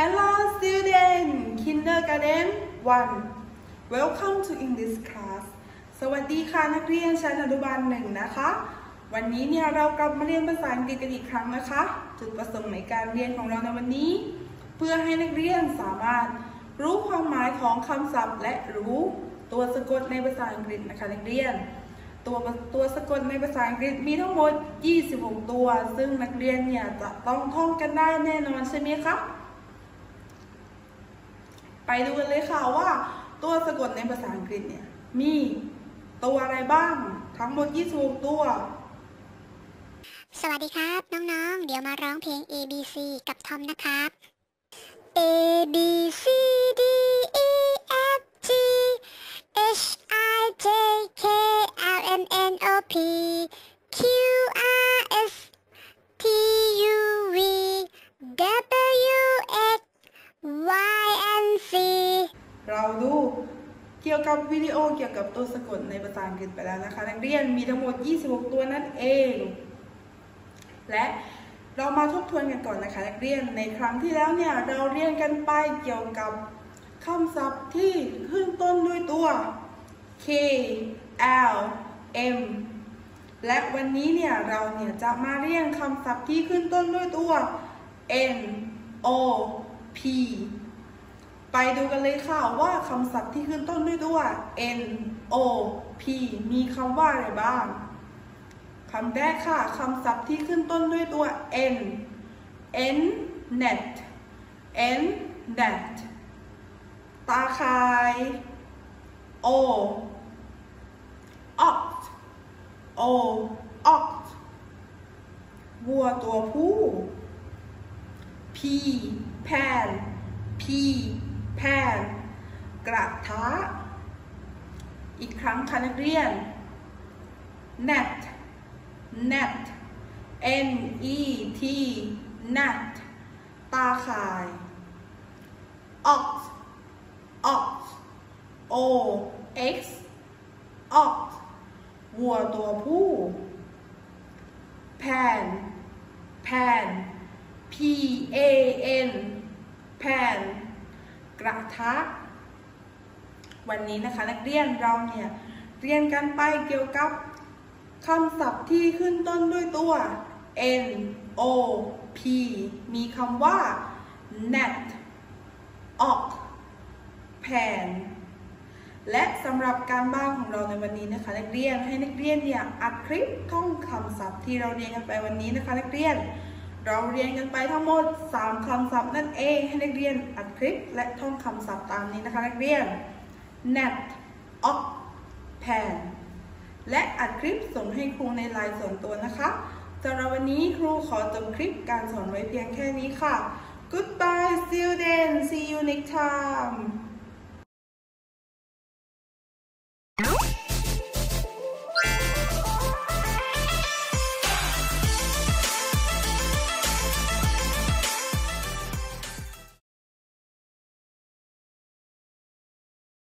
Hello student Kindergarten 1 Welcome to English class สวัสดีค่ะนักเรียนชั้นอนุบาลหนึ่งนะคะ วันนี้เนี่ยเรากลับมาเรียนภาษาอังกฤษกันอีกครั้งนะคะ จุดประสงค์ในการเรียนของเราในวันนี้ เพื่อให้นักเรียนสามารถรู้ความหมายของคำศัพท์ และรู้ตัวสะกดในภาษาอังกฤษนะคะนักเรียนตัวตัวสะกดในภาษาอังกฤษมีทั้งหมด 26 ตัว ซึ่งนักเรียนเนี่ยจะต้องท่องกันได้แน่นอนใช่ไหมคะ ดูกันเลยค่ะว่าตัวสะกดในภาษาอังกฤษเนี่ย มีตัวอะไรบ้าง ทั้งหมด 26 ตัว สวัสดีครับ น้อง ๆ เดี๋ยวมาร้องเพลง A B C กับทอมนะครับ A B C เราดูเกี่ยวกับวิดีโอเกี่ยวกับตัวสะกดในภาษาอังกฤษไปแล้วนะคะ นักเรียนมีทั้งหมด 26 ตัวนั่นเอง และเรามาทบทวนกันก่อนนะคะ นักเรียนในครั้งที่แล้วเนี่ยเราเรียนกันไปเกี่ยวกับคำศัพท์ที่ขึ้นต้นด้วยตัว K L M และวันนี้เนี่ยเราเนี่ยจะมาเรียนคำศัพท์ที่ขึ้นต้นด้วยตัว N O P ไปดูกันเลยค่ะว่าคำศัพท์ที่ขึ้นต้นด้วยตัว N O P มีคำว่าอะไรบ้างคำแรกค่ะคำศัพท์ที่ขึ้นต้นด้วยตัว N N net N net ตาคาย O ox O ox วัวตัวผู้ P pan P pan กระทะ อีกครั้งค่ะนักเรียน net net n e t net ตาข่าย ox ox o x ox วัวตัวผู้ pan pan p a n pan กระทะ วันนี้นะคะนักเรียนเราเนี่ยเรียนกันไปเกี่ยวกับคำศัพท์ที่ขึ้นต้นด้วยตัว n o p มีคำว่า net ox pan และสำหรับการบ้านของเราในวันนี้นะคะ นักเรียนให้นักเรียนเนี่ยอัดคลิปท่องคำศัพท์ที่เราเรียนกันไปวันนี้นะคะ นักเรียน เราเรียนกันไปทั้งหมด 3 คำศัพท์นั่นเอง ให้นักเรียนอัดคลิปและท่องคำศัพท์ตามนี้นะคะนักเรียน net ox pan และอัดคลิปส่งให้ครูในไลน์ส่วนตัวนะคะสำหรับวันนี้ครูขอจบคลิปการสอนไว้เพียงแค่นี้ค่ะ Goodbye students see you next time